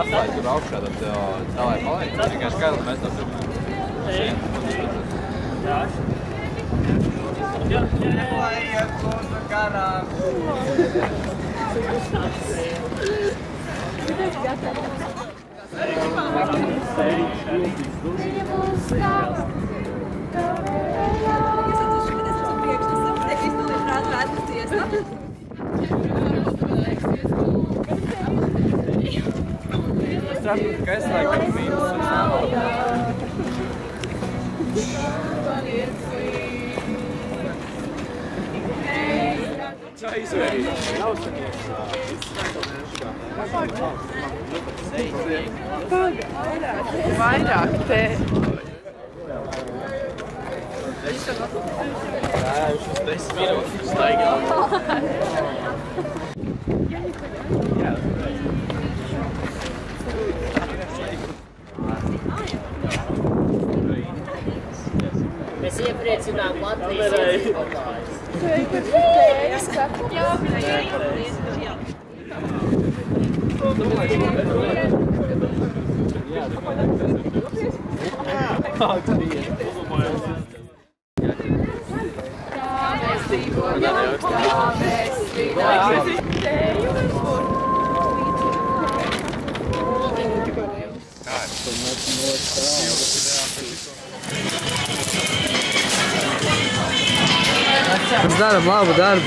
atklāj tur augšā, tad tev tālāk paliek. Tikai skaidrs, mēs to tur. Strādā, ka es laikam mīnus. Tā izvērīja. Vairāk te. Jā, viņš uz desmit minūtes staigā. Mēs iepriecinām Latvijas iedzīvotājus. Mēs Kızlarım ha bu darım.